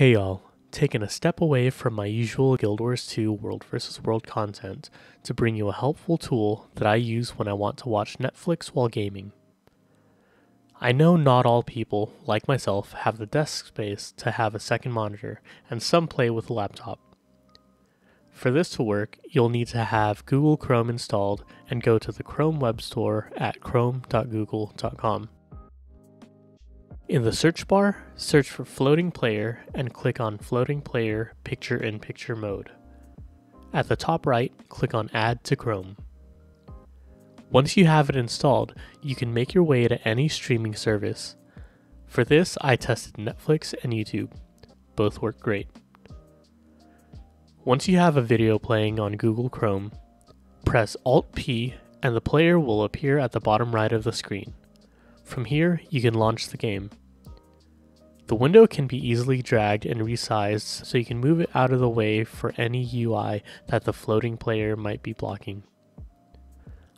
Hey y'all, taking a step away from my usual Guild Wars 2 World vs. World content to bring you a helpful tool that I use when I want to watch Netflix while gaming. I know not all people, like myself, have the desk space to have a second monitor, and some play with a laptop. For this to work, you'll need to have Google Chrome installed and go to the Chrome Web Store at chrome.google.com. In the search bar, search for floating player and click on floating player picture in picture mode. At the top right, click on add to Chrome. Once you have it installed, you can make your way to any streaming service. For this, I tested Netflix and YouTube. Both work great. Once you have a video playing on Google Chrome, press Alt P and the player will appear at the bottom right of the screen. From here, you can launch the game. The window can be easily dragged and resized so you can move it out of the way for any UI that the floating player might be blocking.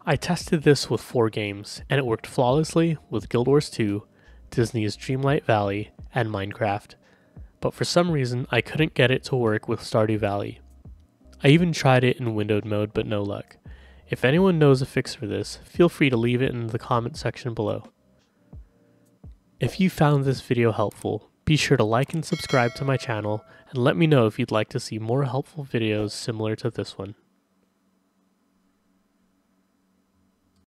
I tested this with four games, and it worked flawlessly with Guild Wars 2, Disney's Dreamlight Valley, and Minecraft, but for some reason I couldn't get it to work with Stardew Valley. I even tried it in windowed mode, but no luck. If anyone knows a fix for this, feel free to leave it in the comment section below. If you found this video helpful, be sure to like and subscribe to my channel, and let me know if you'd like to see more helpful videos similar to this one.